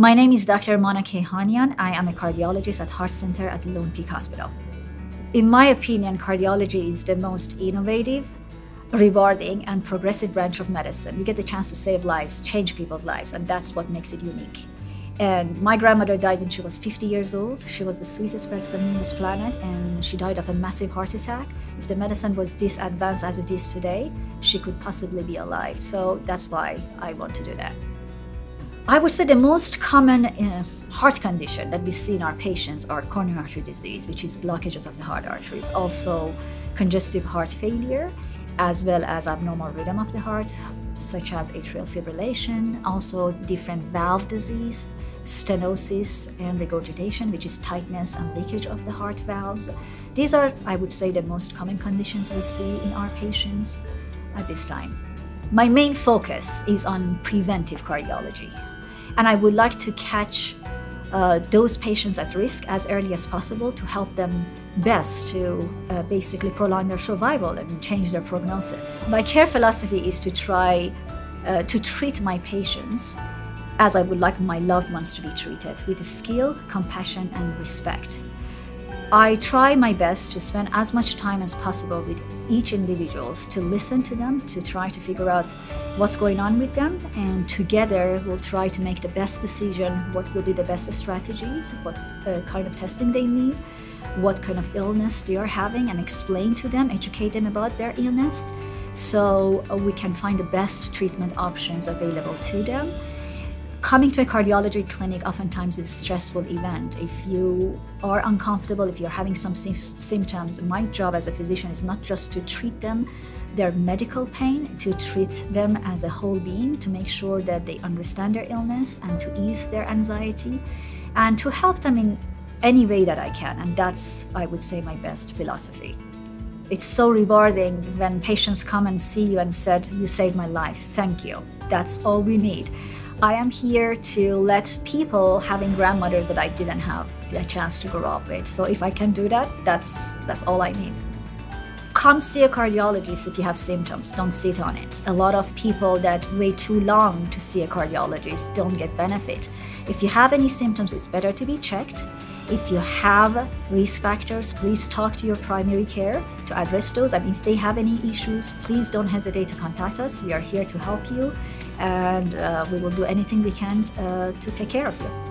My name is Dr. Mana Keihanian. I am a cardiologist at Heart Center at Lone Peak Hospital. In my opinion, cardiology is the most innovative, rewarding, and progressive branch of medicine. You get the chance to save lives, change people's lives, and that's what makes it unique. And my grandmother died when she was 50 years old. She was the sweetest person on this planet, and she died of a massive heart attack. If the medicine was this advanced as it is today, she could possibly be alive. So that's why I want to do that. I would say the most common uh, heart condition that we see in our patients are coronary artery disease, which is blockages of the heart arteries, also congestive heart failure, as well as abnormal rhythm of the heart, such as atrial fibrillation, also different valve disease, stenosis and regurgitation, which is tightness and leakage of the heart valves. These are, I would say, the most common conditions we see in our patients at this time. My main focus is on preventive cardiology, and I would like to catch uh, those patients at risk as early as possible to help them best to uh, basically prolong their survival and change their prognosis. My care philosophy is to try uh, to treat my patients as I would like my loved ones to be treated with skill, compassion, and respect. I try my best to spend as much time as possible with each individuals to listen to them, to try to figure out what's going on with them, and together we'll try to make the best decision what will be the best strategies, what uh, kind of testing they need, what kind of illness they are having, and explain to them, educate them about their illness so we can find the best treatment options available to them coming to a cardiology clinic oftentimes is a stressful event. If you are uncomfortable, if you're having some symptoms, my job as a physician is not just to treat them their medical pain, to treat them as a whole being, to make sure that they understand their illness and to ease their anxiety and to help them in any way that I can. And that's, I would say, my best philosophy. It's so rewarding when patients come and see you and said, you saved my life, thank you. That's all we need. I am here to let people having grandmothers that I didn't have the chance to grow up with. So if I can do that, that's that's all I need. Come see a cardiologist if you have symptoms. Don't sit on it. A lot of people that wait too long to see a cardiologist don't get benefit. If you have any symptoms, it's better to be checked. If you have risk factors, please talk to your primary care to address those. And if they have any issues, please don't hesitate to contact us. We are here to help you and uh, we will do anything we can uh, to take care of you.